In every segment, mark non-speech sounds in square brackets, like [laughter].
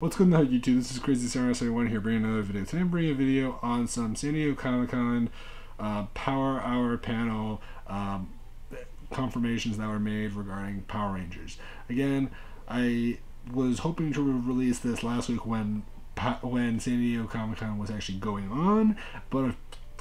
What's going on YouTube? This is Crazy 71 here bringing another video. Today I'm bringing a video on some San Diego Comic Con uh, Power Hour panel um, confirmations that were made regarding Power Rangers. Again, I was hoping to release this last week when when San Diego Comic Con was actually going on, but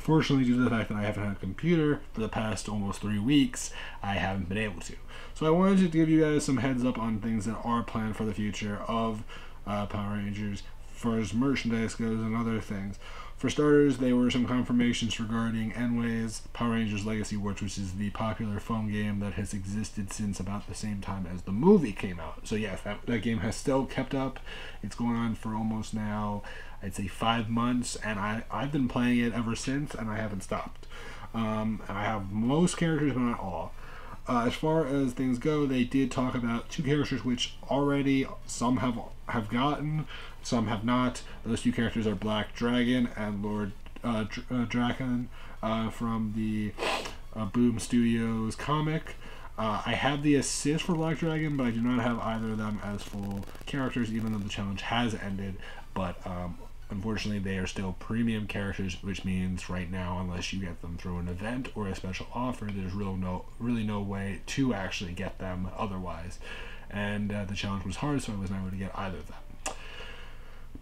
Fortunately, due to the fact that I haven't had a computer for the past almost three weeks, I haven't been able to. So I wanted to give you guys some heads up on things that are planned for the future of uh, Power Rangers, far as merchandise goes and other things. For starters, there were some confirmations regarding nWay's Power Rangers Legacy Wars, which is the popular phone game that has existed since about the same time as the movie came out. So yes, that, that game has still kept up. It's going on for almost now, I'd say five months, and I, I've been playing it ever since, and I haven't stopped. Um, and I have most characters, but not all. Uh, as far as things go, they did talk about two characters which already some have have gotten, some have not. Those two characters are Black Dragon and Lord uh, Dr- uh, uh, from the uh, Boom Studios comic. Uh, I have the assist for Black Dragon, but I do not have either of them as full characters, even though the challenge has ended. But um, Unfortunately, they are still premium characters, which means right now, unless you get them through an event or a special offer, there's real no really no way to actually get them otherwise. And uh, the challenge was hard, so I was not able to get either of them.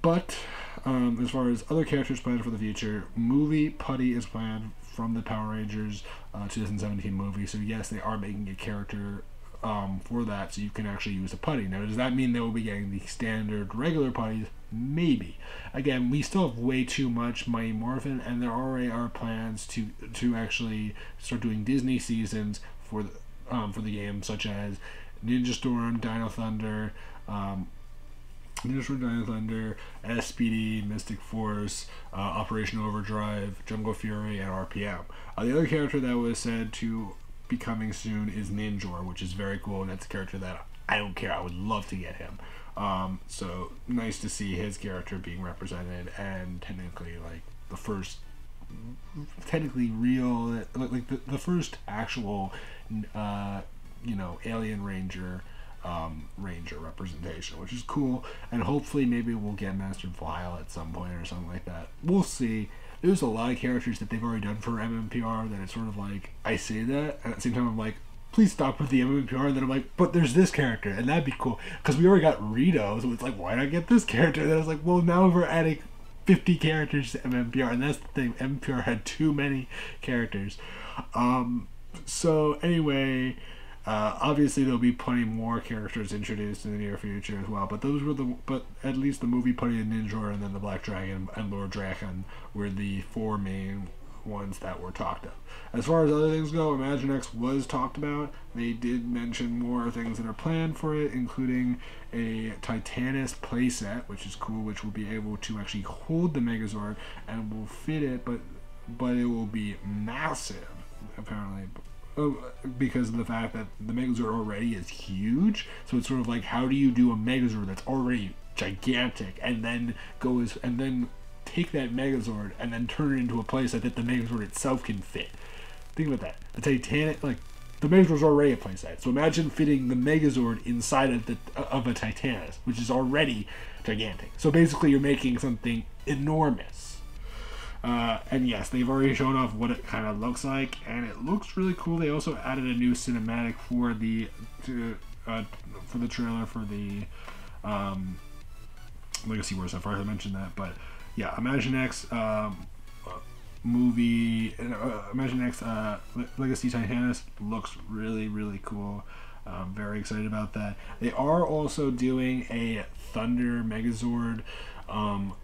But um, as far as other characters planned for the future, movie Putty is planned from the Power Rangers uh, 2017 movie. So yes, they are making a character um, for that, so you can actually use a putty. Now, does that mean they will be getting the standard regular putties? Maybe. Again, we still have way too much Mighty Morphin, and there already are plans to to actually start doing Disney seasons for the um, for the game, such as Ninja Storm, Dino Thunder, um, Ninja Storm, Dino Thunder, SPD, Mystic Force, uh, Operation Overdrive, Jungle Fury, and RPM. Uh, the other character that was said to be coming soon is Ninjor, which is very cool. And that's a character that I don't care. I would love to get him. Um, so nice to see his character being represented and technically like the first technically real like the, the first actual uh, you know alien ranger um, ranger representation which is cool. And hopefully maybe we'll get master Vile at some point or something like that. We'll see. There's a lot of characters that they've already done for MMPR that it's sort of like I say that and at the same time I'm like please stop with the MMPR and then I'm like but there's this character and that'd be cool because we already got Rito so it's like why not get this character and then I was like well now we're adding 50 characters to MMPR and that's the thing MMPR had too many characters um so anyway uh, obviously, there'll be plenty more characters introduced in the near future as well. But those were the but at least the movie Putty and Ninjor and then the Black Dragon and Lord Drakkon were the four main ones that were talked of. As far as other things go, Imaginext was talked about. They did mention more things that are planned for it, including a Titanus playset, which is cool, which will be able to actually hold the Megazord and will fit it, but but it will be massive apparently Oh, because of the fact that the Megazord already is huge. So it's sort of like how do you do a Megazord that's already gigantic and then goes and then take that Megazord and then turn it into a place that the Megazord itself can fit. Think about that. The Titanus, like the Megazord's already a playset. So imagine fitting the Megazord inside of the of a Titanus, which is already gigantic. So basically, you're making something enormous. Uh, and yes, they've already shown off what it kind of looks like, and it looks really cool. They also added a new cinematic for the uh, for the trailer for the um, Legacy Wars. I forgot to mention that, but yeah, Imaginext um, movie, uh, X uh, Legacy Titanus looks really really cool. I'm very excited about that. They are also doing a Thunder Megazord. Um,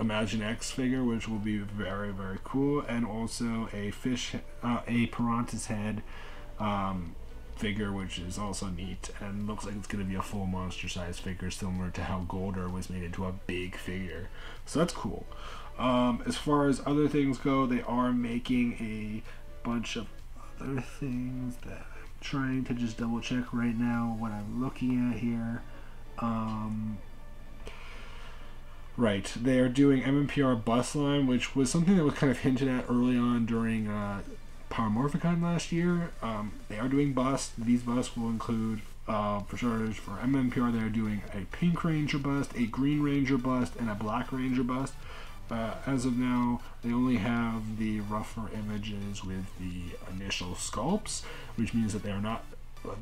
X figure, which will be very very cool, and also a fish, uh, a Pirantishead um, figure, which is also neat and looks like it's going to be a full monster size figure, similar to how Goldar was made into a big figure. So that's cool. Um, as far as other things go, they are making a bunch of other things that I'm trying to just double check right now what I'm looking at here. Um, Right. They are doing MMPR bus line, which was something that was kind of hinted at early on during uh, Power Morphicon last year. Um, they are doing bus. These busts will include uh, for starters, for MMPR, they're doing a Pink Ranger bust, a Green Ranger bust, and a Black Ranger bust. Uh, as of now, they only have the rougher images with the initial sculpts, which means that they are not,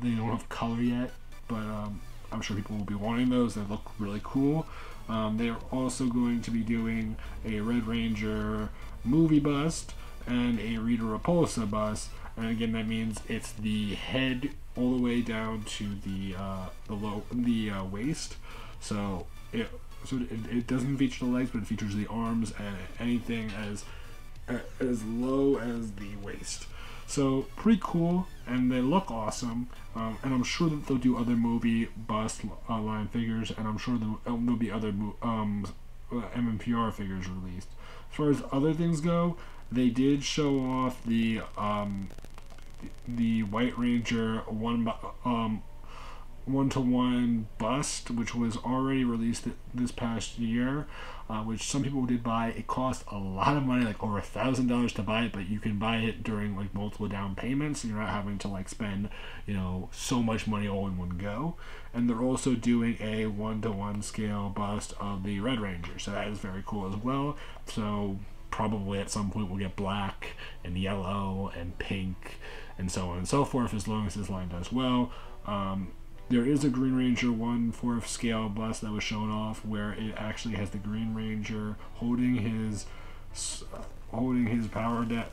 they don't have color yet. But um, I'm sure people will be wanting those. They look really cool. Um, they are also going to be doing a Red Ranger movie bust and a Rita Repulsa bust. And again, that means it's the head all the way down to the uh, the low the uh, waist. So it so it, it doesn't feature the legs, but it features the arms and anything as as low as the waist. So pretty cool, and they look awesome. Um, and I'm sure that they'll do other movie bust uh, line figures, and I'm sure there'll, there'll be other um, MMPR figures released. As far as other things go, they did show off the um, the White Ranger one um, one to one bust, which was already released this past year, uh, which some people did buy. It cost a lot of money, like over a thousand dollars to buy it, but you can buy it during like multiple down payments. So you're not having to like spend, you know, so much money all in one go. And they're also doing a one to one scale bust of the Red Ranger, so that is very cool as well. So probably at some point we'll get black and yellow and pink and so on and so forth as long as this line does well. Um, there is a Green Ranger 1 4th scale bust that was shown off where it actually has the Green Ranger holding his holding his power deck,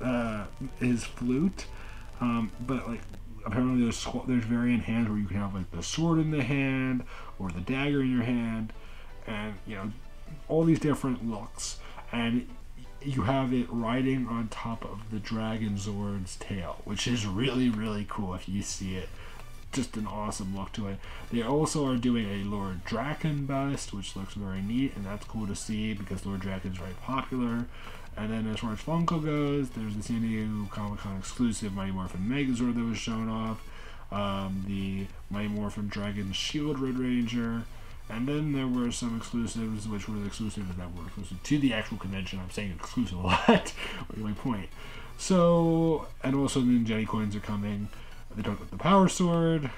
uh, his flute. Um, but like apparently there's there's variant hands where you can have like the sword in the hand or the dagger in your hand, and you know all these different looks, and you have it riding on top of the Dragon Zord's tail, which is really really cool if you see it just an awesome look to it. They also are doing a Lord Drakkon bust, which looks very neat, and that's cool to see because Lord Drakkon is very popular. And then as far as Funko goes, there's the San Diego Comic Con exclusive Mighty Morphin Megazord that was shown off, um, the Mighty Morphin Dragon Shield Red Ranger, and then there were some exclusives, which were the exclusives that were exclusive to the actual convention. I'm saying exclusive a lot. [laughs] my point. So, and also the Jenny coins are coming. They talked about the Power Sword.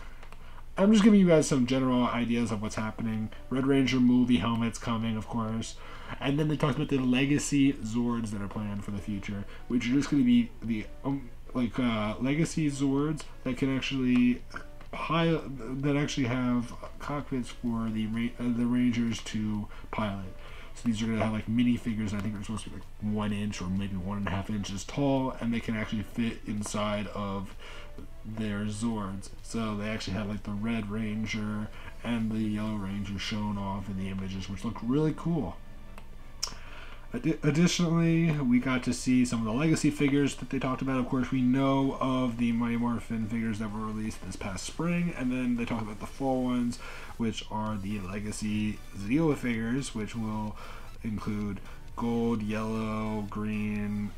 I'm just giving you guys some general ideas of what's happening. Red Ranger movie helmets coming, of course. And then they talked about the legacy Zords that are planned for the future, which are just going to be the um, like uh, legacy Zords that can actually pilot that actually have cockpits for the uh, the Rangers to pilot. So these are going to have like mini figures. I think they're supposed to be like one inch or maybe one and a half inches tall, and they can actually fit inside of their Zords. So they actually had like the Red Ranger and the Yellow Ranger shown off in the images, which look really cool. Additionally, we got to see some of the legacy figures that they talked about. Of course, we know of the Mighty Morphin figures that were released this past spring, and then they talked about the fall ones, which are the legacy Zeo figures, which will include gold, yellow, green,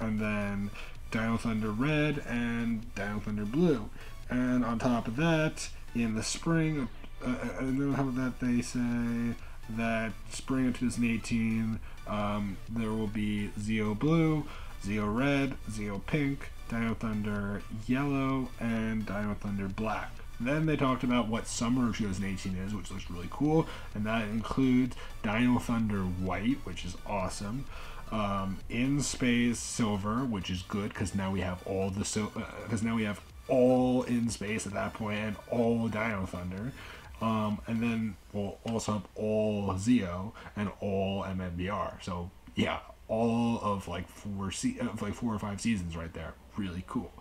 and then Dino Thunder Red and Dino Thunder Blue. And on top of that, in the spring, uh, and then how that they say that spring of 2018, um, there will be Zeo Blue, Zeo Red, Zeo Pink, Dino Thunder Yellow, and Dino Thunder Black. Then they talked about what summer of 2018 is, which looks really cool, and that includes Dino Thunder White, which is awesome um, in space silver, which is good because now we have all the so because uh, now we have all in space at that point and all Dino Thunder. Um, and then we'll also have all Zeo and all MMPR. So yeah, all of like four se- of like four or five seasons right there. Really cool.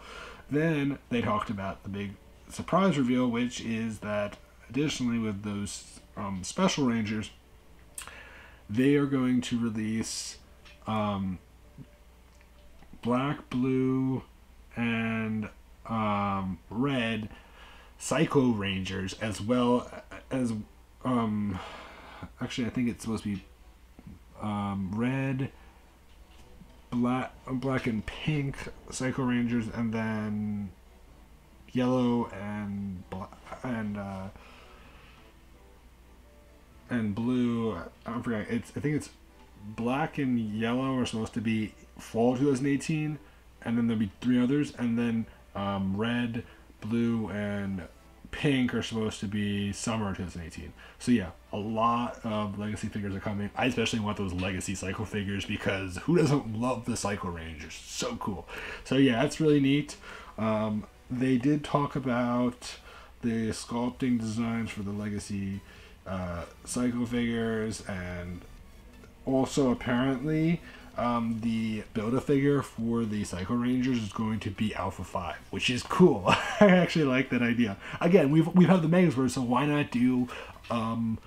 Then they talked about the big surprise reveal, which is that additionally with those um, special rangers, they are going to release um, black, blue, and um, red Psycho Rangers, as well as um, actually, I think it's supposed to be um, red, black, black and pink Psycho Rangers, and then yellow and black and uh, and blue. I forget. It's I think it's black and yellow are supposed to be fall 2018, and then there'll be three others, and then um, red, blue, and pink are supposed to be summer 2018. So yeah, a lot of legacy figures are coming. I especially want those legacy psycho figures because who doesn't love the psycho rangers? So cool. So yeah, that's really neat. Um, they did talk about the sculpting designs for the legacy uh, psycho figures and also apparently um, the build a figure for the Psycho Rangers is going to be Alpha Five, which is cool. [laughs] I actually like that idea. Again, we've we've had the Megazord, so why not do um,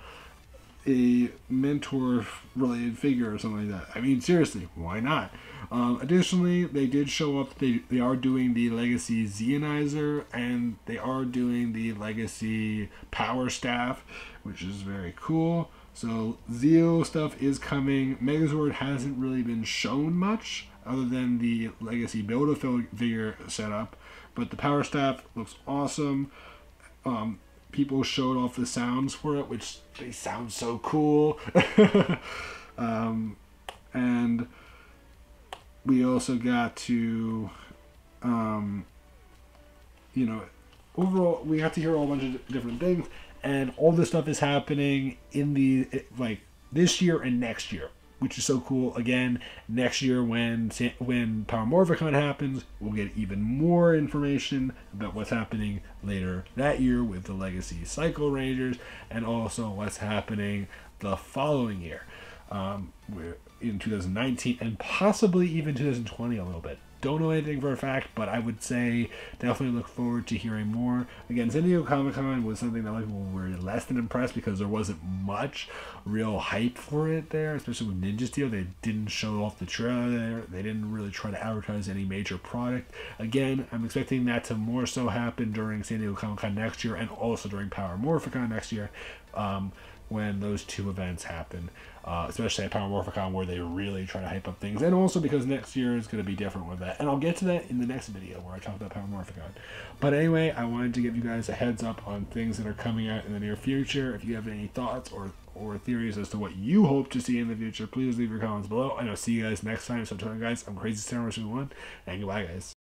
a mentor related figure or something like that? I mean, seriously, why not? Um, additionally, they did show up. They they are doing the Legacy Zeonizer and they are doing the Legacy Power Staff, which is very cool. So Zeo stuff is coming. Megazord hasn't really been shown much other than the Legacy Build a figure setup, but the Power Staff looks awesome. Um, people showed off the sounds for it, which they sound so cool. [laughs] um, and we also got to, um, you know, overall, we got to hear a whole bunch of different things and all this stuff is happening in the like this year and next year which is so cool. Again next year when when power morphicon happens we'll get even more information about what's happening later that year with the legacy psycho rangers and also what's happening the following year. Um, in 2019 and possibly even 2020 a little bit don't know anything for a fact, but I would say definitely look forward to hearing more. Again, San Diego Comic Con was something that a lot of people were less than impressed because there wasn't much real hype for it there, especially with Ninja Steel. They didn't show off the trailer there. They didn't really try to advertise any major product. Again, I'm expecting that to more so happen during San Diego Comic Con next year and also during Power Morphicon next year. Um, when those two events happen, uh, especially at Power Morphicon where they really try to hype up things, and also because next year is going to be different with that. And I'll get to that in the next video where I talk about Power Morphicon. But anyway, I wanted to give you guys a heads up on things that are coming out in the near future. If you have any thoughts or or theories as to what you hope to see in the future, please leave your comments below. And I'll see you guys next time. So until then, guys, I'm Crazy Samurai One, and goodbye, guys.